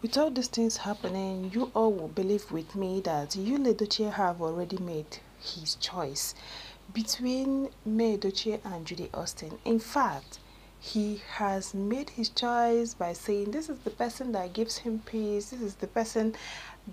with all these things happening, you all will believe with me that Yul Edochie have already made his choice between May Edochie and Judy Austin. In fact, he has made his choice by saying this is the person that gives him peace, this is the person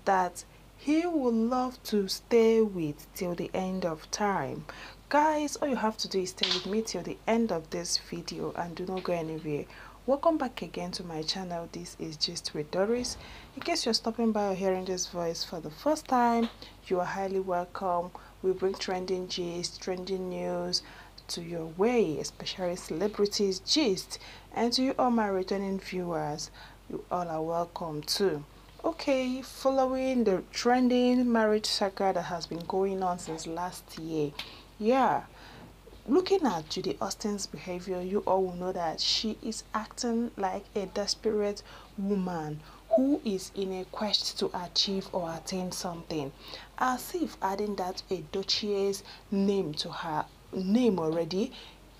that he would love to stay with till the end of time. Guys all you have to do is stay with me till the end of this video and do not go anywhere welcome back again to my channel. This is just with doris. In case you're stopping by or hearing this voice for the first time you are highly welcome. We bring trending gist trending news to your way especially celebrities gist and to you all my returning viewers you all are welcome too. Okay following the trending marriage saga that has been going on since last year. Yeah looking at judy austin's behavior you all will know that she is acting like a desperate woman who is in a quest to achieve or attain something as if adding that Edochie's name to her name already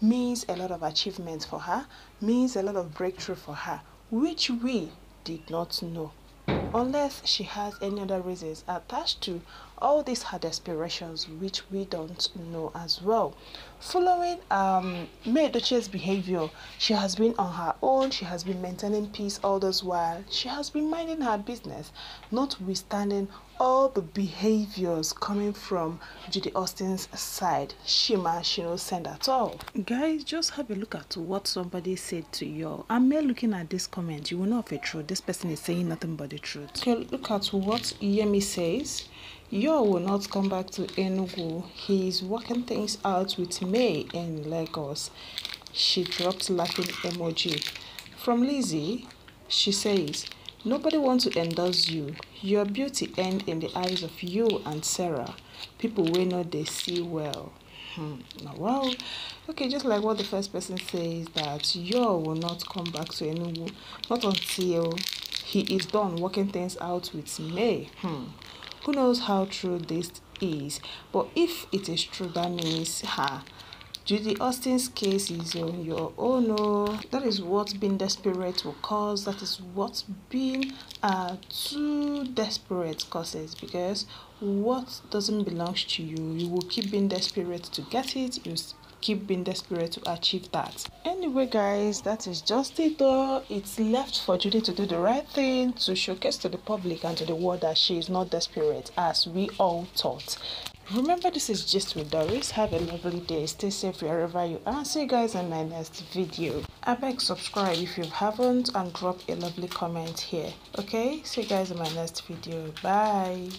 means a lot of achievement for her means a lot of breakthrough for her which we did not know unless she has any other reasons attached to all these her aspirations which we don't know as well. Following um May Edochie's behavior she has been on her own she has been maintaining peace all this while. She has been minding her business notwithstanding all the behaviors coming from Judy Austin's side. Shima she no send at all. Guys just have a look at what somebody said to you. I'm mere looking at this comment. You will know if it's true this person is saying nothing but the truth. Okay look at what Yemi says Yul will not come back to Enugu. He is working things out with May in Lagos. She dropped laughing emoji. From Lizzie, she says, Nobody wants to endorse you. Your beauty end in the eyes of you and Sarah. People will know they see well. Hmm. Wow. Okay, just like what the first person says that Yul will not come back to Enugu. Not until he is done working things out with May. Hmm. Who knows how true this is? But if it is true, that means her. Judy Austin's case is on your own. Oh, that is what being desperate will cause. That is what being uh, too desperate causes. Because what doesn't belong to you, you will keep being desperate to get it. You keep being desperate to achieve that. Anyway, guys, that is just it though. It's left for Judy to do the right thing to showcase to the public and to the world that she is not desperate as we all thought. Remember, this is just with Doris. Have a lovely day. Stay safe wherever you are. See you guys in my next video. I beg subscribe if you haven't and drop a lovely comment here. Okay? See you guys in my next video. Bye.